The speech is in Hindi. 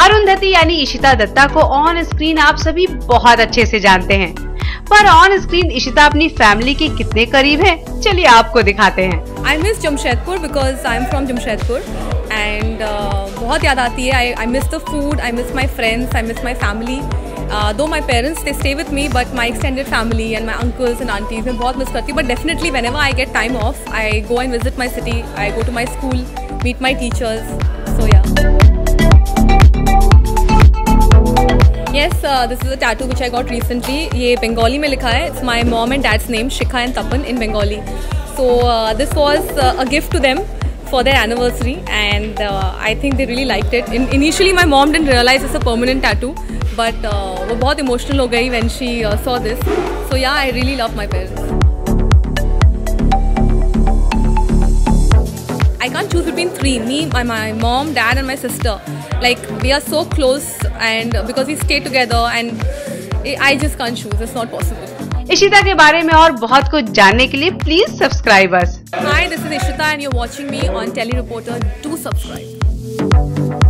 अरुंधति यानी इशिता दत्ता को ऑन स्क्रीन आप सभी बहुत अच्छे से जानते हैं। पर ऑन स्क्रीन इशिता अपनी फैमिली के कितने करीब है? चलिए आपको दिखाते हैं। I miss Jamshedpur because I am from Jamshedpur and बहुत याद आती है। I I miss the food I miss my friends I miss my family though my parents they stay with me but my extended family and my uncles and aunties मैं बहुत मिस करती हूँ। But definitely whenever I get time off I go and visit my city I go to my school meet my teachers so yeah Yes, uh, this is a tattoo which I got recently. ये बंगाली में लिखा है It's my mom and dad's name, Shikha and Tapan in Bengali. So uh, this was uh, a gift to them for their anniversary and uh, I think they really liked it. In, initially my mom didn't realize it's a permanent tattoo but uh, वो बहुत emotional हो गई when she uh, saw this. So yeah, I really love my parents. I can't choose between three me, my, my mom, dad, and my sister. Like, we are so close, and because he stay together and I just can't choose is not possible Ishita के बारे में और बहुत कुछ जानने के लिए please subscribers us this is Ishita and you watching me on tele reporter to subscribe